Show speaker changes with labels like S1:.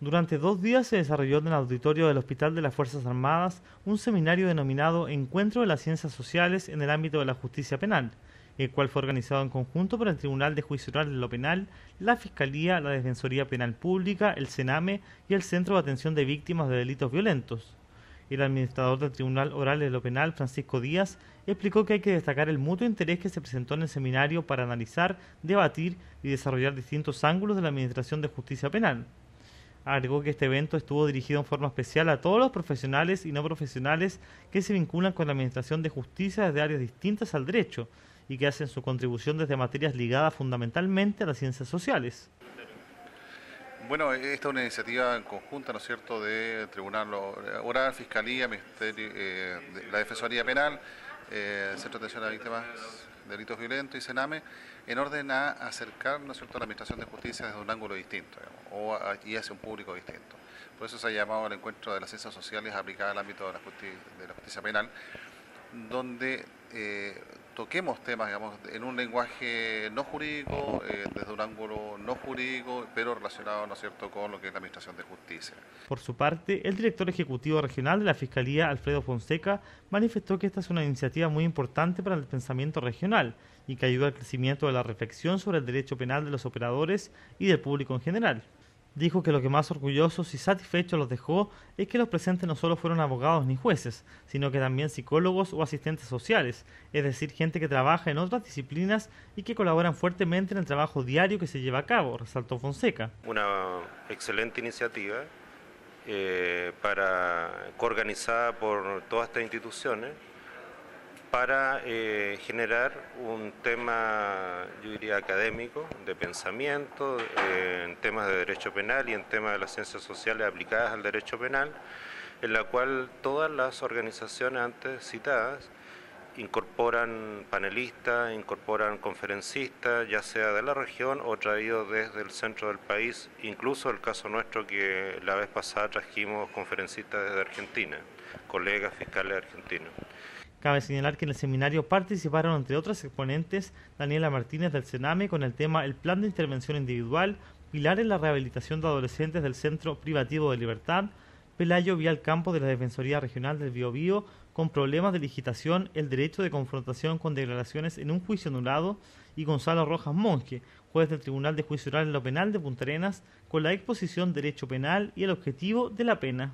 S1: Durante dos días se desarrolló en el auditorio del Hospital de las Fuerzas Armadas un seminario denominado Encuentro de las Ciencias Sociales en el ámbito de la justicia penal, el cual fue organizado en conjunto por el Tribunal de Juicio Oral de lo Penal, la Fiscalía, la Defensoría Penal Pública, el CENAME y el Centro de Atención de Víctimas de Delitos Violentos. El administrador del Tribunal Oral de lo Penal, Francisco Díaz, explicó que hay que destacar el mutuo interés que se presentó en el seminario para analizar, debatir y desarrollar distintos ángulos de la Administración de Justicia Penal. Agregó que este evento estuvo dirigido en forma especial a todos los profesionales y no profesionales que se vinculan con la Administración de Justicia desde áreas distintas al derecho y que hacen su contribución desde materias ligadas fundamentalmente a las ciencias sociales.
S2: Bueno, esta es una iniciativa conjunta, ¿no es cierto?, de Tribunal Oral, Fiscalía, Ministerio, eh, la Defensoría Penal, eh, Centro de Atención a Víctimas de Delitos Violentos y Sename, en orden a acercar, ¿no es cierto?, a la Administración de Justicia desde un ángulo distinto, o y hacia un público distinto. Por eso se ha llamado el encuentro de las ciencias sociales aplicadas al ámbito de la justicia, de la justicia penal, donde eh, toquemos temas, en un lenguaje no jurídico, eh, desde un ángulo no jurídico, pero relacionado, ¿no cierto?, con lo que es la Administración de Justicia.
S1: Por su parte, el director ejecutivo regional de la Fiscalía, Alfredo Fonseca, manifestó que esta es una iniciativa muy importante para el pensamiento regional y que ayuda al crecimiento de la reflexión sobre el derecho penal de los operadores y del público en general. Dijo que lo que más orgullosos y satisfechos los dejó es que los presentes no solo fueron abogados ni jueces, sino que también psicólogos o asistentes sociales, es decir, gente que trabaja en otras disciplinas y que colaboran fuertemente en el trabajo diario que se lleva a cabo, resaltó Fonseca.
S3: Una excelente iniciativa eh, para coorganizada por todas estas instituciones para eh, generar un tema, yo diría, académico, de pensamiento, eh, en temas de derecho penal y en temas de las ciencias sociales aplicadas al derecho penal, en la cual todas las organizaciones antes citadas incorporan panelistas, incorporan conferencistas, ya sea de la región o traídos desde el centro del país, incluso el caso nuestro que la vez pasada trajimos conferencistas desde Argentina, colegas fiscales argentinos.
S1: Cabe señalar que en el seminario participaron, entre otros exponentes, Daniela Martínez del Sename con el tema El Plan de Intervención Individual, Pilar en la Rehabilitación de Adolescentes del Centro Privativo de Libertad, Pelayo Vial Campo de la Defensoría Regional del Biobío, con problemas de licitación, el derecho de confrontación con declaraciones en un juicio anulado, y Gonzalo Rojas Monge, juez del Tribunal de Juicio Oral en lo Penal de Punta Arenas, con la exposición Derecho Penal y el objetivo de la pena.